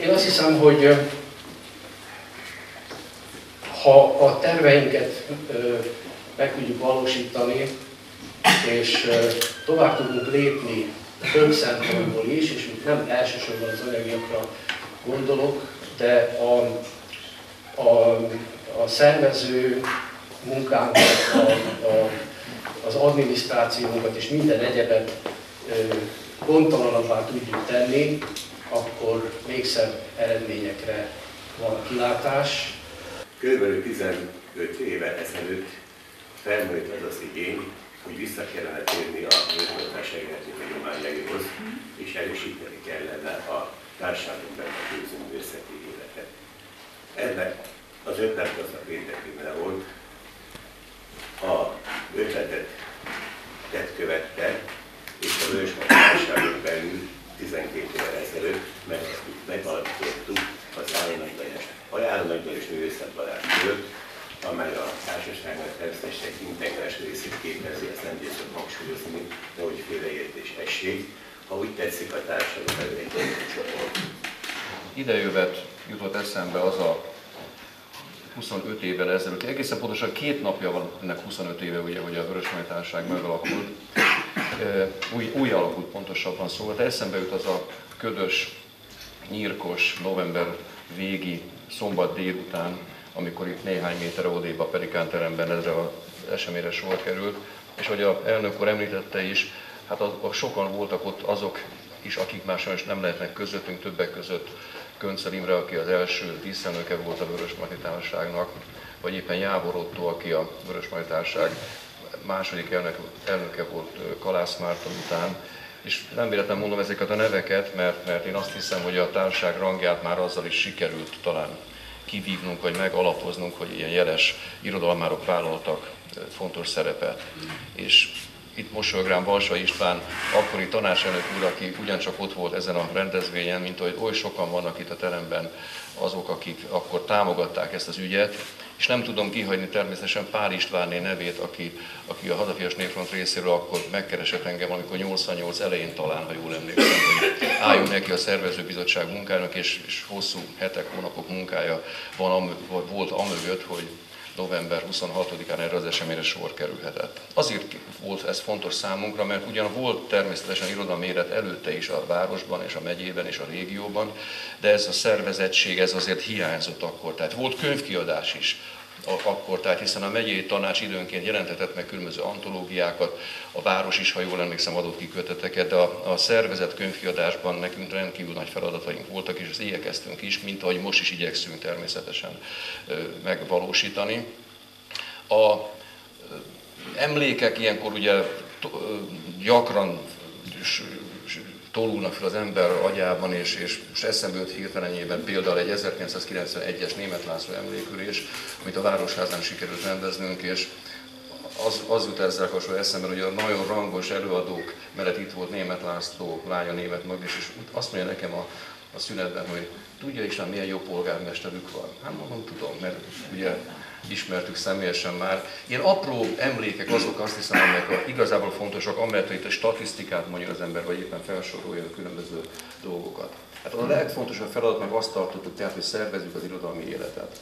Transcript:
Én azt hiszem, hogy ha a terveinket meg tudjuk valósítani, és tovább tudunk lépni több szempontból is, és nem elsősorban az anyagiakra gondolok, de a, a, a szervező munkánkat, a, a, az adminisztrációnkat és minden egyebet gondtalanabbá tudjuk tenni, akkor még szebb eredményekre van kilátás. Körülbelül 15 éve ezelőtt felmerült az az igény, hogy vissza kellene térni a nőtöltás hagyományaihoz, és erősíteni kellene a társadalomban a művészeti életet. Ennek az ötlet az a Péter volt, a ötletet tett követte, és a Vörös Társaságon belül 12 évvel ezelőtt megalapítottuk az Államnagydalás Művészetbarát között, amely a társaságnak természetesen integráns részét képezi, ezt nem győzök hangsúlyozni, de hogy félreértés essék. Ha úgy tetszik, a társadalom egy csoport. Idejövet jutott eszembe az a 25 évvel ezelőtt, egészen pontosan két napja van ennek 25 éve, ugye, hogy a Vörös Társaság megalakult, új, új alakult pontosabban szóval, de eszembe jut az a ködös, nyírkos, november végi szombat délután, amikor itt néhány méter odébb a Perikán teremben ezre az eseményre sor került, és hogy a elnök úr említette is, hát az, az sokan voltak ott azok is, akik már sajnos nem lehetnek közöttünk, többek között Köncsel Imre, aki az első díszelnöke volt a Vörös Társaságnak, vagy éppen Jábor Otto, aki a Vörös Társaság második elnök, elnöke volt Kalász Márton után, és nem véletlen mondom ezeket a neveket, mert, mert én azt hiszem, hogy a társaság rangját már azzal is sikerült talán kivívnunk, vagy megalapoznunk, hogy ilyen jeles irodalmárok vállaltak fontos szerepet. És itt mosolyog rám Balsa István, akkori tanácselnök úr, aki ugyancsak ott volt ezen a rendezvényen, mint hogy oly sokan vannak itt a teremben azok, akik akkor támogatták ezt az ügyet, és nem tudom kihagyni természetesen Pál Istvánné nevét, aki, aki a Hadafias Népfront részéről akkor megkeresett engem, amikor 88 elején talán, ha jól emlékszem, hogy álljunk neki a szervezőbizottság munkának, és, és hosszú hetek, hónapok munkája van, volt amögött, hogy november 26-án erre az eseményre sor kerülhetett. Azért volt ez fontos számunkra, mert ugyan volt természetesen irodalmi előtte is a városban és a megyében és a régióban, de ez a szervezettség ez azért hiányzott akkor. Tehát volt könyvkiadás is, akkor, tehát hiszen a megyei tanács időnként jelentetett meg különböző antológiákat, a város is, ha jól emlékszem, adott ki köteteket, de a, a szervezet könyvkiadásban nekünk rendkívül nagy feladataink voltak, és ezt igyekeztünk is, mint ahogy most is igyekszünk természetesen megvalósítani. A emlékek ilyenkor ugye gyakran tolulnak fel az ember agyában, és, és most eszembe jut hirtelenjében például egy 1991-es német László emlékülés, amit a Városházán sikerült rendeznünk, és az, az jut ezzel kapcsolatban eszembe, hogy a nagyon rangos előadók mellett itt volt német László, lánya német mag, és, és azt mondja nekem a, a szünetben, hogy tudja is, milyen jó polgármesterük van. Hát mondom, tudom, mert ugye ismertük személyesen már. Ilyen apró emlékek azok azt hiszem, amelyek igazából fontosak, amelyet itt a statisztikát mondja az ember, vagy éppen felsorolja a különböző dolgokat. Hát a legfontosabb feladat meg azt tartottuk, tehát, hogy szervezzük az irodalmi életet.